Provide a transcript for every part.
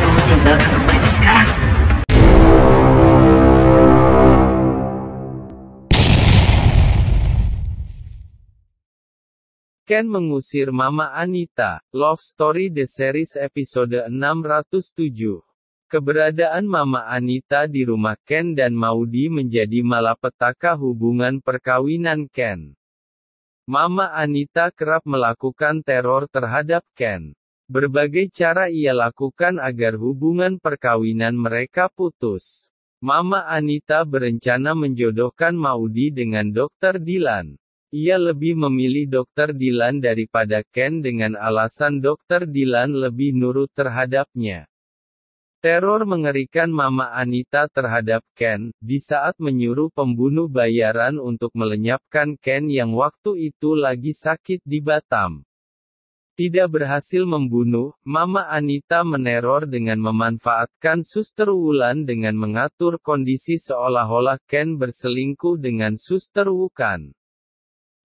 gue tinggal ke rumah ini sekarang. Ken mengusir Mama Anita, Love Story The Series episode 607. Keberadaan Mama Anita di rumah Ken dan Maudi menjadi malapetaka hubungan perkawinan Ken. Mama Anita kerap melakukan teror terhadap Ken. Berbagai cara ia lakukan agar hubungan perkawinan mereka putus. Mama Anita berencana menjodohkan Maudi dengan Dr. Dilan. Ia lebih memilih Dr. Dilan daripada Ken dengan alasan Dr. Dilan lebih nurut terhadapnya. Teror mengerikan Mama Anita terhadap Ken, di saat menyuruh pembunuh bayaran untuk melenyapkan Ken yang waktu itu lagi sakit di Batam. Tidak berhasil membunuh, Mama Anita meneror dengan memanfaatkan Suster Wulan dengan mengatur kondisi seolah-olah Ken berselingkuh dengan Suster Wukan.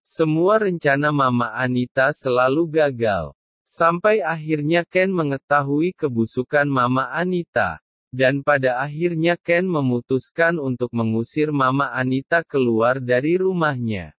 Semua rencana Mama Anita selalu gagal. Sampai akhirnya Ken mengetahui kebusukan Mama Anita. Dan pada akhirnya Ken memutuskan untuk mengusir Mama Anita keluar dari rumahnya.